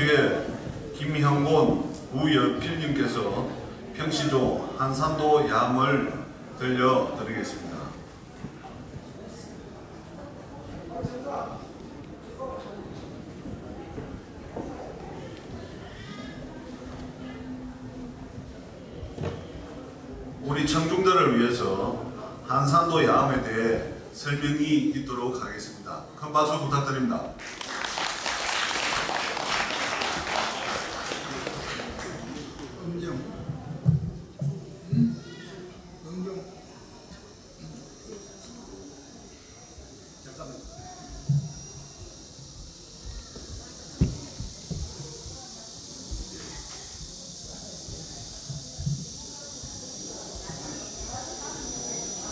뒤에 김형곤, 우여필님께서 평시조 한산도 야함을 들려드리겠습니다. 우리 청중들을 위해서 한산도 야함에 대해 설명이 있도록 하겠습니다. 큰 박수 부탁드립니다. 음정 음정 잠깐만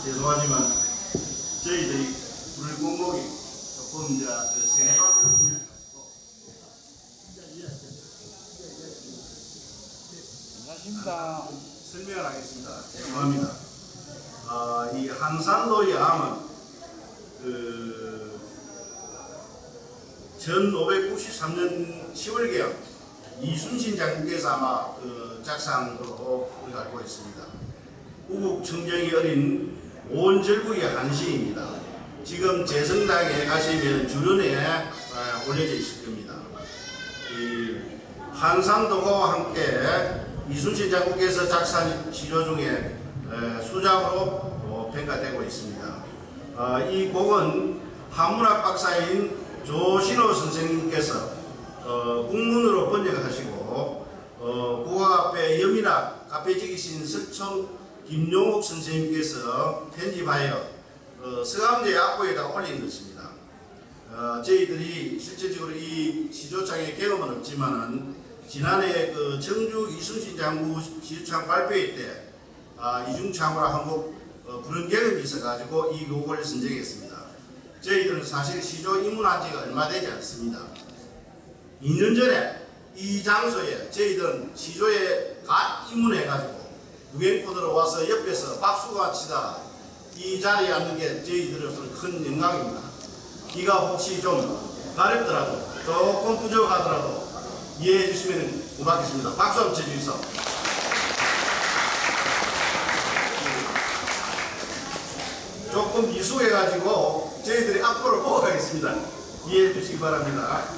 죄송하지만 저희들이 불 공목이 조금 이제 그 생소한 안녕하십니까. 설명을 하겠습니다. 죄송합니다. 아, 이 한산도 야함은 그 1593년 10월경 이순신 장군께서 아마 그 작상으로 우리가 알고 있습니다. 우국 청정이 어린 온 절국의 한시입니다. 지금 재성당에 가시면 주변에 아, 올려져 있을 겁니다. 이 한산도가 함께 이순신 장군께서 작사한 시조 중에 에, 수작으로 어, 평가되고 있습니다. 어, 이 곡은 한문학 박사인 조신호 선생님께서 어, 국문으로 번역하시고 어, 국악앞에 여민학 카페지기신 석청 김용옥 선생님께서 편집하여 어, 서강대 악보에다 올린 것입니다. 어, 저희들이 실질적으로 이 시조창의 경험은 없지만은 지난해 그 청주 이순신 장구 시조창 발표회 때 아, 이중창으로 한곡 어, 부른 경험이 있어가지고 이 곡을 선정했습니다. 저희들은 사실 시조 입문한 지가 얼마 되지 않습니다. 2년 전에 이 장소에 저희들은 시조에 갓 입문해가지고 유엔코드로 와서 옆에서 박수가 치다가 이 자리에 앉는 게 저희들로서는 큰 영광입니다. 귀가 혹시 좀 가렵더라도 조금 부족하더라도 이해해 주시면 고맙겠습니다. 박수 한번 쳐주세요. 조금 미숙해가지고 저희들이 앞으로 보고 가겠습니다. 이해해 주시기 바랍니다.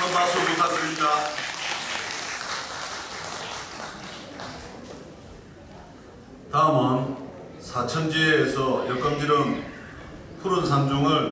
큰 박수 부탁드립니다. 다음은 사천지에서 역검지름 푸른 산중을